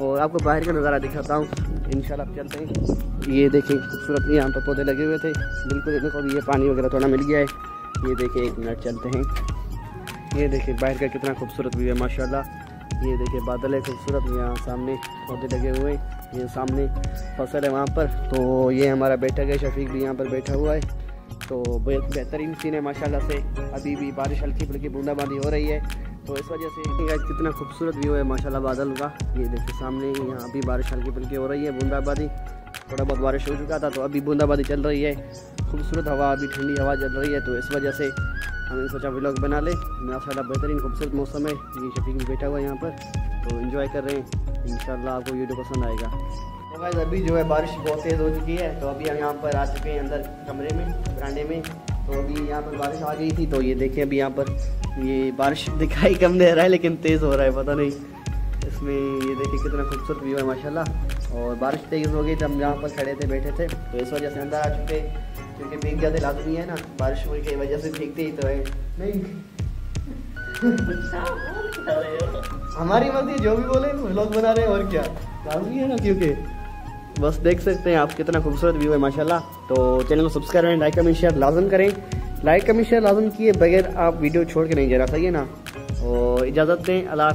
और आपको बाहर का नज़ारा दिखाता हूँ। इन आप चलते हैं ये देखें, खूबसूरत यहाँ पर पौधे लगे हुए थे। बिल्कुल देखो अभी ये पानी वगैरह थोड़ा मिल गया है। ये देखें, एक मिनट चलते हैं। ये देखें, बाहर का कितना खूबसूरत व्यू है, माशाल्लाह। ये देखिए बादल है, खूबसूरत यहाँ सामने पौधे लगे हुए ये सामने फ़सल है वहाँ पर। तो ये हमारा बेटा है, शफीक भी यहाँ पर बैठा हुआ है। तो बेहतरीन सीन है, माशाल्लाह से। अभी भी बारिश हल्की फुल्की बूंदाबांदी हो रही है। तो इस वजह से गाइस कितना खूबसूरत व्यू है, माशाल्लाह बादल का। ये देखिए सामने यहाँ अभी बारिश हल्की फुल्की हो रही है, बूंदाबांदी। थोड़ा बहुत बारिश हो चुका था तो अभी बूंदाबांदी चल रही है। खूबसूरत हवा, अभी ठंडी हवा चल रही है तो इस वजह से हमने सोचा व्लॉग बना ले। माशा बेहतरीन खूबसूरत मौसम है, ये शफीक भी बैठा हुआ है यहाँ पर तो इन्जॉय कर रहे हैं। इन आपको वीडियो पसंद आएगा। तो अभी जो है बारिश बहुत तेज़ हो चुकी है तो अभी हम यहाँ पर आ चुके हैं अंदर कमरे में, बरांडे में। तो अभी यहाँ पर बारिश आ गई थी तो ये देखें अभी यहाँ पर ये बारिश दिखाई कम दे रहा है लेकिन तेज़ हो रहा है पता नहीं। इसमें ये देखिए कितना खूबसूरत व्यू है माशाल्लाह। और बारिश तेज़ हो गई तो हम यहाँ पर खड़े थे बैठे थे तो इस वजह से अंदर आ चुके क्योंकि भीग जाते लाजमी है ना बारिश होने की वजह से भीगते ही तो है। नहीं। हमारी मर्ज़ी जो भी बोले लोग बना रहे हैं और क्या? लाजमी है ना क्योंकि? बस देख सकते हैं आप कितना खूबसूरत व्यू है, माशाल्लाह। तो चैनल को सब्सक्राइब करें लाइक कमेंट शेयर लाजम करें। लाइक कमेंट शेयर लाजम किए बगैर आप वीडियो छोड़ के नहीं जा रहा, सही है ना? और इजाज़त दें, अल्लाह